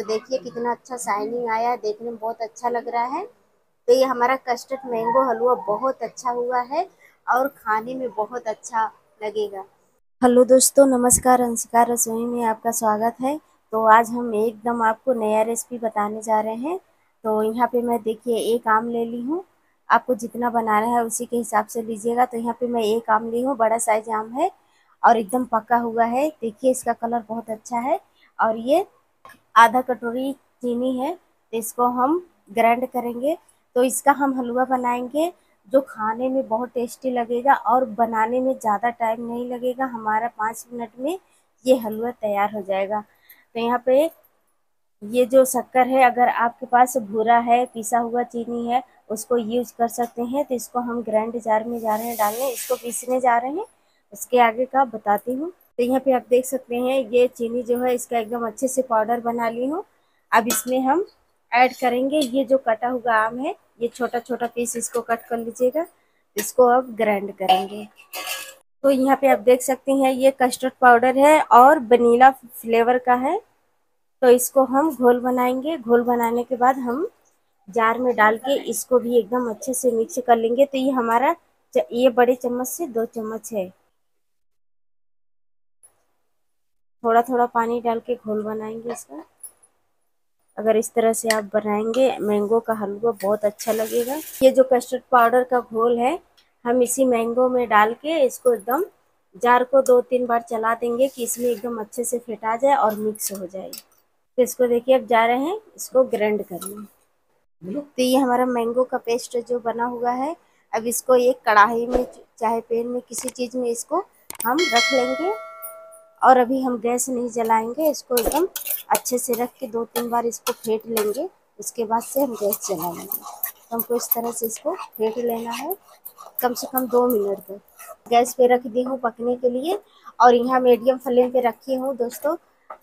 तो देखिए कितना अच्छा शाइनिंग आया है, देखने में बहुत अच्छा लग रहा है। तो ये हमारा कस्टर्ड मैंगो हलवा बहुत अच्छा हुआ है और खाने में बहुत अच्छा लगेगा। हेलो दोस्तों, नमस्कार, अंशिका रसोई में आपका स्वागत है। तो आज हम एकदम आपको नया रेसिपी बताने जा रहे हैं। तो यहाँ पे मैं देखिए एक आम ले ली हूँ। आपको जितना बनाना है उसी के हिसाब से लीजिएगा। तो यहाँ पे मैं एक आम ली हूँ, बड़ा साइज़ आम है और एकदम पका हुआ है। देखिए इसका कलर बहुत अच्छा है और ये आधा कटोरी चीनी है तो इसको हम ग्राइंड करेंगे। तो इसका हम हलवा बनाएँगे, जो खाने में बहुत टेस्टी लगेगा और बनाने में ज़्यादा टाइम नहीं लगेगा। हमारा पाँच मिनट में ये हलवा तैयार हो जाएगा। तो यहाँ पे ये जो शक्कर है, अगर आपके पास भूरा है, पिसा हुआ चीनी है, उसको यूज़ कर सकते हैं। तो इसको हम ग्राइंड जार में जा रहे हैं, डालने, इसको पीसने जा रहे हैं। उसके आगे का बताती हूँ। तो यहाँ पे आप देख सकते हैं, ये चीनी जो है, इसका एकदम अच्छे से पाउडर बना ली हूँ। अब इसमें हम ऐड करेंगे, ये जो कटा हुआ आम है, ये छोटा छोटा पीस इसको कट कर लीजिएगा, इसको अब ग्राइंड करेंगे। तो यहाँ पे आप देख सकते हैं, ये कस्टर्ड पाउडर है और वनीला फ्लेवर का है। तो इसको हम घोल बनाएँगे। घोल बनाने के बाद हम जार में डाल के इसको भी एकदम अच्छे से मिक्स कर लेंगे। तो ये हमारा ये बड़े चम्मच से दो चम्मच है। थोड़ा थोड़ा पानी डाल के घोल बनाएँगे इसका। अगर इस तरह से आप बनाएँगे, मैंगो का हलवा बहुत अच्छा लगेगा। ये जो कस्टर्ड पाउडर का घोल है, हम इसी मैंगो में डाल के इसको एकदम जार को दो तीन बार चला देंगे कि इसमें एकदम अच्छे से फिटा जाए और मिक्स हो जाए। तो इसको देखिए, अब जा रहे हैं, इसको ग्राइंड करने। तो ये हमारा मैंगो का पेस्ट जो बना हुआ है, अब इसको एक कढ़ाई में, चाहे पैन में किसी चीज़ में इसको हम रख लेंगे। और अभी हम गैस नहीं जलाएँगे, इसको एकदम अच्छे से रख के दो तीन बार इसको फेंट लेंगे, उसके बाद से हम गैस जलाएँगे। तो हमको इस तरह से इसको फेंट लेना है, कम से कम दो मिनट तक। गैस पे रख दी हूँ पकने के लिए, और यहाँ मीडियम फ्लेम पे रखी हूँ दोस्तों।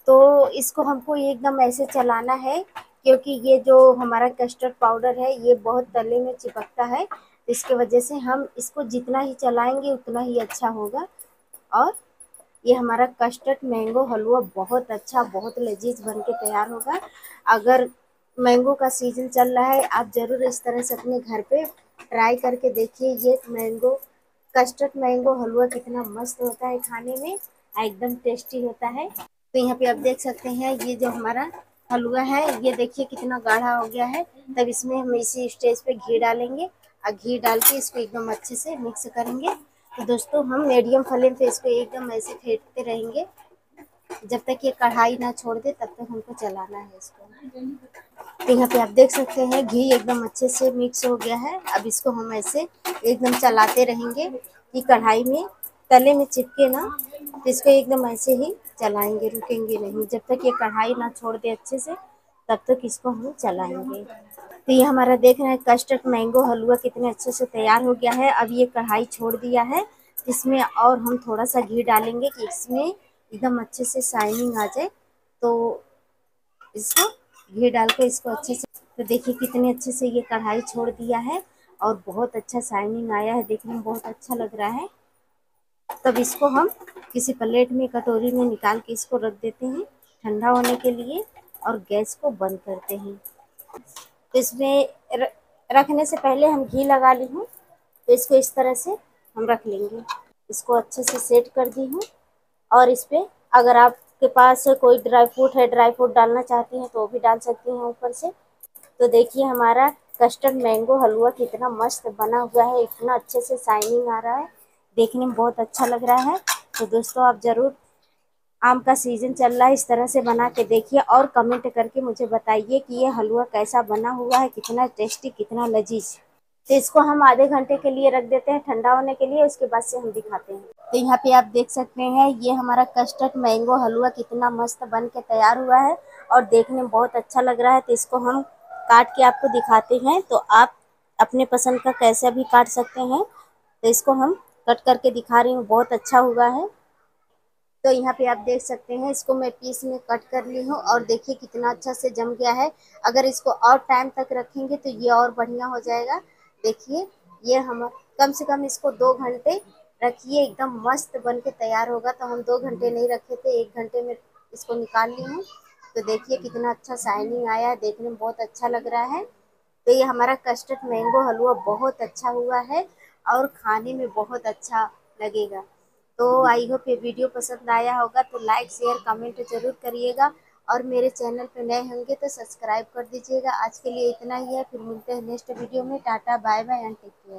तो इसको हमको एकदम ऐसे चलाना है, क्योंकि ये जो हमारा कस्टर्ड पाउडर है, ये बहुत तले में चिपकता है। इसके वजह से हम इसको जितना ही चलाएँगे, उतना ही अच्छा होगा, और ये हमारा कस्टर्ड मैंगो हलवा बहुत अच्छा बहुत लजीज बन के तैयार होगा। अगर मैंगो का सीज़न चल रहा है, आप ज़रूर इस तरह से अपने घर पे ट्राई करके देखिए ये मैंगो कस्टर्ड मैंगो हलवा कितना मस्त होता है खाने में, एकदम टेस्टी होता है। तो यहाँ पे आप देख सकते हैं, ये जो हमारा हलवा है, ये देखिए कितना गाढ़ा हो गया है। तब इसमें हम इसी स्टेज पे घी डालेंगे। और घी डाल के इसको एकदम अच्छे से मिक्स करेंगे। दोस्तों, हम मीडियम फ्लेम पे इसको एकदम ऐसे फेंटते रहेंगे। जब तक ये कढ़ाई ना छोड़ दे, तब तक हमको चलाना है इसको। तो यहाँ पे आप देख सकते हैं, घी एकदम अच्छे से मिक्स हो गया है। अब इसको हम ऐसे एकदम चलाते रहेंगे कि कढ़ाई में तले में चिपके ना तो इसको एकदम ऐसे ही चलाएँगे, रुकेंगे नहीं। जब तक ये कढ़ाई ना छोड़ दे अच्छे से, तब तक इसको हम चलाएँगे। तो ये हमारा देख रहे हैं कस्टर्ड मैंगो हलवा कितने अच्छे से तैयार हो गया है। अब ये कढ़ाई छोड़ दिया है इसमें और हम थोड़ा सा घी डालेंगे कि इसमें एकदम अच्छे से शाइनिंग आ जाए। तो इसको घी डाल के इसको अच्छे से तो देखिए कितने अच्छे से ये कढ़ाई छोड़ दिया है और बहुत अच्छा शाइनिंग आया है, देखने में बहुत अच्छा लग रहा है। तब इसको हम किसी प्लेट में, कटोरी में निकाल के इसको रख देते हैं ठंडा होने के लिए और गैस को बंद करते हैं। तो इसमें रखने से पहले हम घी लगा ली हूँ। तो इसको इस तरह से हम रख लेंगे। इसको अच्छे से सेट कर दी हूँ। और इस पर अगर आपके पास कोई ड्राई फ्रूट है, ड्राई फ्रूट डालना चाहती हैं तो वो भी डाल सकती हैं ऊपर से। तो देखिए हमारा कस्टर्ड मैंगो हलवा कितना मस्त बना हुआ है, इतना अच्छे से शाइनिंग आ रहा है। देखने में बहुत अच्छा लग रहा है। तो दोस्तों आप ज़रूर आम का सीज़न चल रहा है, इस तरह से बना के देखिए और कमेंट करके मुझे बताइए कि ये हलवा कैसा बना हुआ है, कितना टेस्टी कितना लजीज। तो इसको हम आधे घंटे के लिए रख देते हैं, ठंडा होने के लिए, उसके बाद से हम दिखाते हैं। तो यहाँ पे आप देख सकते हैं, ये हमारा कस्टर्ड मैंगो हलवा कितना मस्त बन के तैयार हुआ है और देखने में बहुत अच्छा लग रहा है। तो इसको हम काट के आपको दिखाते हैं तो आप अपने पसंद का कैसा भी काट सकते हैं। तो इसको हम कट करके दिखा रही हूँ, बहुत अच्छा हुआ है। तो यहाँ पे आप देख सकते हैं, इसको मैं पीस में कट कर ली हूँ और देखिए कितना अच्छा से जम गया है। अगर इसको और टाइम तक रखेंगे तो ये और बढ़िया हो जाएगा। देखिए, ये हम कम से कम इसको दो घंटे रखिए, एकदम मस्त बन के तैयार होगा। तो हम दो घंटे नहीं रखे थे, एक घंटे में इसको निकाल ली हूँ। तो देखिए कितना अच्छा शाइनिंग आया है देखने में बहुत अच्छा लग रहा है। तो ये हमारा कस्टर्ड मैंगो हलवा बहुत अच्छा हुआ है और खाने में बहुत अच्छा लगेगा। तो आई होप ये वीडियो पसंद आया होगा तो लाइक शेयर कमेंट ज़रूर करिएगा। और मेरे चैनल पे नए होंगे तो सब्सक्राइब कर दीजिएगा। आज के लिए इतना ही है, फिर मिलते हैं नेक्स्ट वीडियो में। Tata bye bye and take care